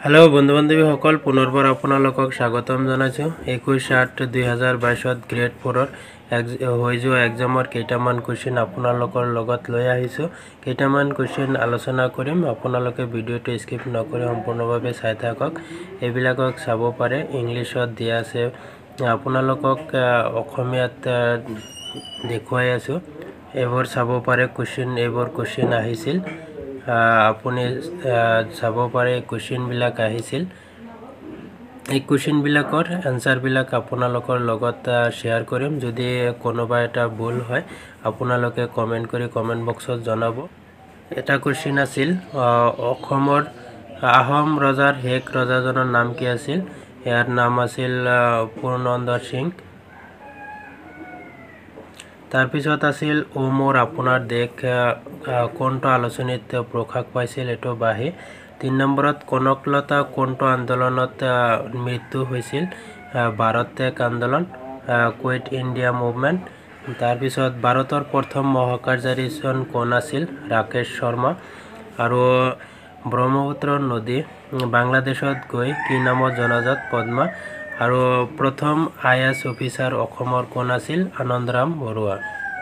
Hello বন্ধু বান্ধৱীসকল পুনৰবাৰ আপোনালোকক স্বাগতম জনাইছোঁ। একৈছ আঠ দুই হাজাৰ বাইছত গ্ৰেড ফ'ৰৰ এক্স হৈ যোৱা এক্সামৰ কেইটামান কুৱেশ্যন আপোনালোকৰ লগত লৈ আহিছোঁ। কেইটামান কুৱেশ্যন আলোচনা কৰিম। আপোনালোকে ভিডিঅ'টো স্কিপ নকৰি সম্পূৰ্ণভাৱে চাই থাকক। এইবিলাকক চাব পাৰে। ইংলিছত দিয়া আছে। আপোনালোকক অসমীয়াত দেখুৱাই আছোঁ। এইবোৰ চাব পাৰে। কুৱেশ্যন এইবোৰ কুৱেশ্যন আহিছিল। আহ, আপুনি চাব পাৰে কুৱেশ্যনবিলাক আহিছিল। এই কুৱেশ্যনবিলাকৰ এনচাৰবিলাক আপোনালোকৰ লগত শ্বেয়াৰ কৰিম। যদি কোনোবা এটা ভুল হয় আপোনালোকে কমেণ্ট কৰি কমেণ্ট বক্সত জনাব। এটা কুৱেশ্যন আছিল অসমৰ আহোম ৰজাৰ শেষ ৰজাজনৰ নাম কি আছিল? ইয়াৰ নাম আছিল পূৰ্ণন্দ সিং। তাৰপিছত আছিল ও মোৰ আপোনাৰ দেশ কোনটো আলোচনীত প্ৰকাশ পাইছিল এইটো বাঢ়ি তিনি নম্বৰত কনকলতা কোনটো আন্দোলনত মৃত্যু হৈছিল ভাৰত ত্যাগ আন্দোলন কুইট ইণ্ডিয়া মুভমেণ্ট তাৰপিছত ভাৰতৰ প্ৰথম মহাকাশচাৰীজন কোন আছিল ৰাকেশ শৰ্মা। আৰু ব্ৰহ্মপুত্ৰ নদী বাংলাদেশত গৈ কি নামত জনাজাত পদ্মা আৰু প্ৰথম আই এছ অফিচাৰ অসমৰ কোন আছিল? আনন্দৰাম বৰুৱা।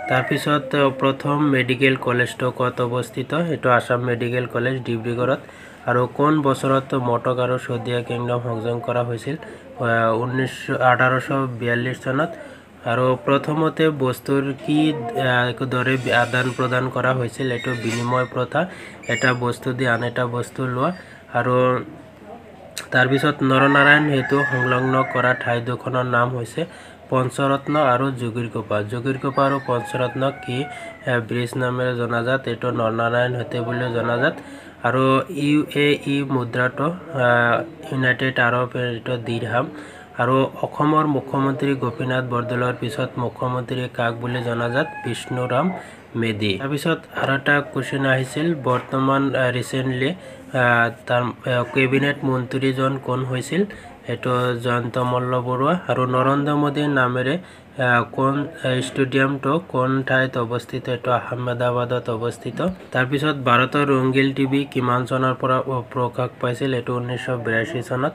তাৰপিছত প্ৰথম মেডিকেল কলেজটো ক'ত অৱস্থিত এইটো আছাম মেডিকেল কলেজ ডিব্ৰুগড়ত। আৰু কোন বছৰত মটক আৰু শদিয়া কিংডম সংযোগ কৰা হৈছিল? ঊনৈছশ আঠাৰশ বিয়াল্লিছ চনত। আৰু প্ৰথমতে বস্তুৰ কি দৰে আদান প্ৰদান কৰা হৈছিল এইটো বিনিময় প্ৰথা। এটা বস্তু দি আন এটা বস্তু লোৱা। আৰু তাৰপিছত নৰনাৰায়ণ সেতু সংলগ্ন কৰা ঠাই দুখনৰ নাম হৈছে পঞ্চৰত্ন আৰু যোগীৰকোপা। যোগীৰকোপা আৰু পঞ্চৰত্ন কি? ব্ৰিজ নামেৰে জনাজাত এইটো নৰনাৰায়ণ সেতু বুলিও জনাজাত। আৰু ইউ এ ই মুদ্ৰাটো ইউনাইটেড আৰব এইটো দিৰহাম। আৰু অসমৰ মুখ্যমন্ত্ৰী গোপীনাথ বৰদলৈৰ পিছত মুখ্যমন্ত্ৰী কাক বুলি জনাজাত বিষ্ণুৰাম মেধি। তাৰপিছত আৰু এটা কুৱেশ্যন আহিছিল বৰ্তমান ৰিচেণ্টলি তাৰ কেবিনেট মন্ত্ৰীজন কোন হৈছিল? এইটো জয়ন্ত মল্ল বৰুৱা আৰু নৰেন্দ্ৰ মোদীৰ নামেৰে কোন ষ্টেডিয়ামটো কোন ঠাইত অৱস্থিত এইটো আহমেদাবাদত অৱস্থিত। তাৰপিছত ভাৰতৰ ৰংগিল টিভি কিমান চনৰ পৰা প্ৰকাশ পাইছিল এইটো ঊনৈছশ বিৰাশী চনত।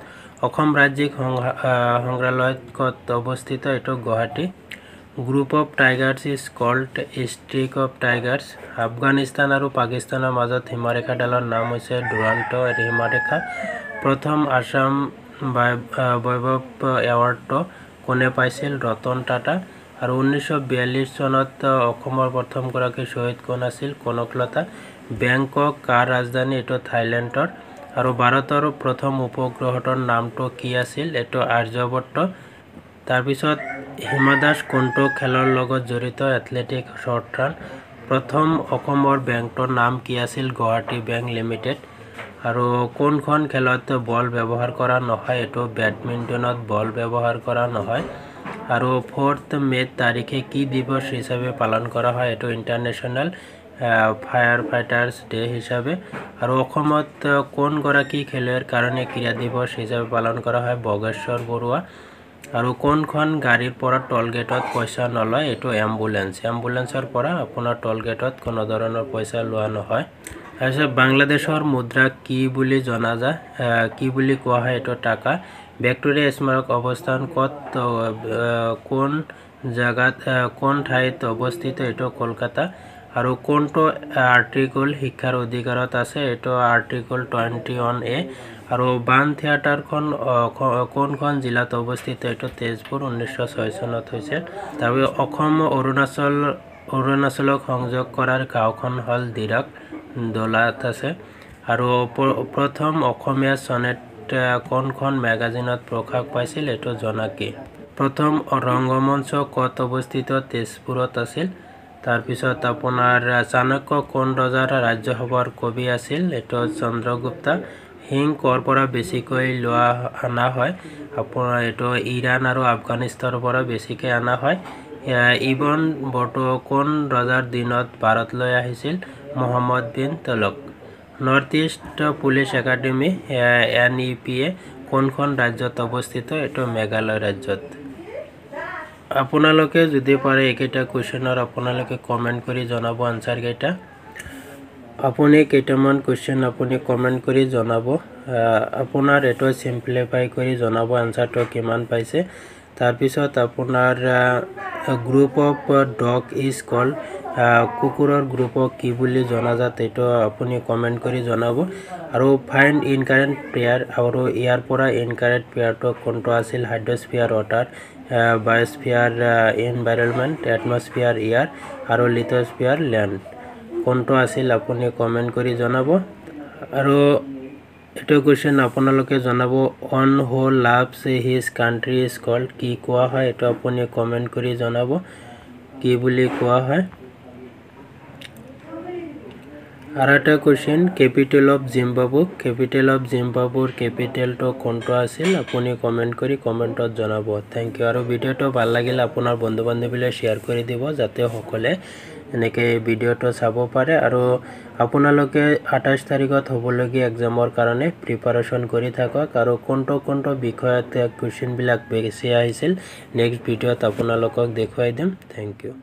অসম ৰাজ্যিক সংগ্ৰহালয়ত অৱস্থিত এইটো Guwahati. Group of tigers is called streak of tigers. Afghanistan আৰু পাকিস্তানৰ মাজত সীমাৰেখাডালৰ নাম হৈছে দুৰান্ত সীমাৰেখা। প্ৰথম আছাম বৈভৱ এৱাৰ্ডটো কোনে পাইছিল? ৰতন টাটা। আৰু ঊনৈছশ বিয়াল্লিছ চনত অসমৰ প্ৰথমগৰাকী শ্বহীদ কোন আছিল? কনকলতা বেংকক কাৰ ৰাজধানী? এইটো থাইলেণ্ডৰ। আৰু ভাৰতৰ প্ৰথম উপগ্ৰহটোৰ নামটো কি আছিল? এইটো আৰ্যভট্ট। তাৰপিছত হিমা দাস কোনটো খেলৰ লগত জড়িত? Athletic short run. প্ৰথম অসমৰ বেংকটোৰ নাম কি আছিল? Guwahati bank limited. আৰু কোনখন খেলত বল ব্যৱহাৰ কৰা নহয় এইটো বেডমিণ্টনত বল ব্যৱহাৰ কৰা নহয়। আৰু ফ'ৰ্থ মে' তাৰিখে কি দিৱস হিচাপে পালন কৰা হয় এইটো ইণ্টাৰনেশ্যনেল ফায়াৰ ফাইটাৰ্ছ ডে' হিচাপে। আৰু অসমত কোনগৰাকী খেলুৱৈৰ কাৰণে ক্ৰীড়া দিৱস হিচাপে পালন কৰা হয় বগেশ্বৰ বৰুৱা। আৰু কোনখন গাড়ীৰ পৰা টল গেটত পইচা নলয় এইটো এম্বুলেঞ্চ এম্বুলেঞ্চৰ পৰা আপোনাৰ টল গেটত কোনো ধৰণৰ পইচা লোৱা নহয়। তাৰপিছত বাংলাদেশৰ মুদ্ৰাক কি বুলি জনা যায় কি বুলি কোৱা হয় এইটো টাকা ভিক্টোৰিয়া স্মাৰক অৱস্থান ক'ত কোন জেগাত কোন ঠাইত অৱস্থিত এইটো কলকাতা আৰু কোনটো আৰ্টিকল শিক্ষাৰ অধিকাৰত আছে এইটো আৰ্টিকল টুৱেণ্টি ওৱান এ আৰু বান থিয়েটাৰখন কোনখন জিলাত অৱস্থিত এইটো তেজপুৰ ঊনৈছশ ছয় চনত হৈছে তাৰপিছত অসম অৰুণাচল অৰুণাচলক সংযোগ কৰাৰ গাঁওখন হ'ল দিৰাক দলাত আছে। আৰু প্ৰথম অসমীয়া চনেট কোনখন মেগাজিনত প্ৰকাশ পাইছিল এইটো জনাকী প্ৰথম ৰংগমঞ্চ ক'ত অৱস্থিত? তেজপুৰত আছিল। তাৰপিছত আপোনাৰ চাণক্য কোন ৰজাৰ ৰাজ্যসভাৰ কবি আছিল? এইটো চন্দ্ৰগুপ্তা। শিং ক'ৰ পৰা বেছিকৈ লোৱা অনা হয়? আপোনাৰ এইটো ইৰাণ আৰু আফগানিস্তানৰ পৰা বেছিকৈ অনা হয়। ইবন বৰ্তো কোন ৰজাৰ দিনত ভাৰতলৈ আহিছিল? Muhammad bin Tughlaq. North east police academy N E P A কোনখন ৰাজ্যত অৱস্থিত? এইটো মেঘালয় ৰাজ্যত। আপোনালোকে যদি পাৰে এইকেইটা কুৱেশ্যনৰ আপোনালোকে কমেণ্ট কৰি জনাব আনচাৰকেইটা আপুনি কেইটামান কুৱেশ্যন আপুনি কমেণ্ট কৰি জনাব। আপোনাৰ এইটো চিম্প্লিফাই কৰি জনাব আনচাৰটো কিমান পাইছে। তাৰপিছত আপোনাৰ group of dog is call কুকুৰৰ গ্ৰুপক কি বুলি জনাজাত এইটো আপুনি কমেণ্ট কৰি জনাব। আৰু ফাইণ্ড ইনকাৰেণ্ট পেয়াৰ আৰু ইয়াৰ পৰা ইনকাৰেণ্ট পেয়াৰটো কোনটো আছিল hydrosphere water biosphere environment atmosphere air আৰু লিথস্ফিয়াৰ লেণ্ড কোনটো আছিল আপুনি কমেণ্ট কৰি জনাব। আৰু এইটো কুৱেশ্যন আপোনালোকে জনাব one who loves his country is called কি কোৱা হয় এইটো আপুনি কমেণ্ট কৰি জনাব। কি বুলি কোৱা হয়? আৰু এটা question capital of Zimbabwe capital of জিম্বাবুৰ কেপিটেলটো কোনটো আছিল? আপুনি কমেণ্ট কৰি কমেণ্টত জনাব। থেংক ইউ আৰু ভিডিঅ'টো ভাল লাগিলে আপোনাৰ বন্ধু বান্ধৱীলৈ শ্বেয়াৰ কৰি দিব যাতে সকলোৱে এনেকৈ ভিডিঅ'টো চাব পাৰে। আৰু আপোনালোকে আঠাইছ তাৰিখত হ'বলগীয়া এক্সামৰ কাৰণে প্ৰিপাৰেশ্যন কৰি থাকক। আৰু কোনটো কোনটো বিষয়ত কুৱেশ্যনবিলাক বেছি আহিছিল নেক্সট ভিডিঅ'ত আপোনালোকক দেখুৱাই দিম। Thank U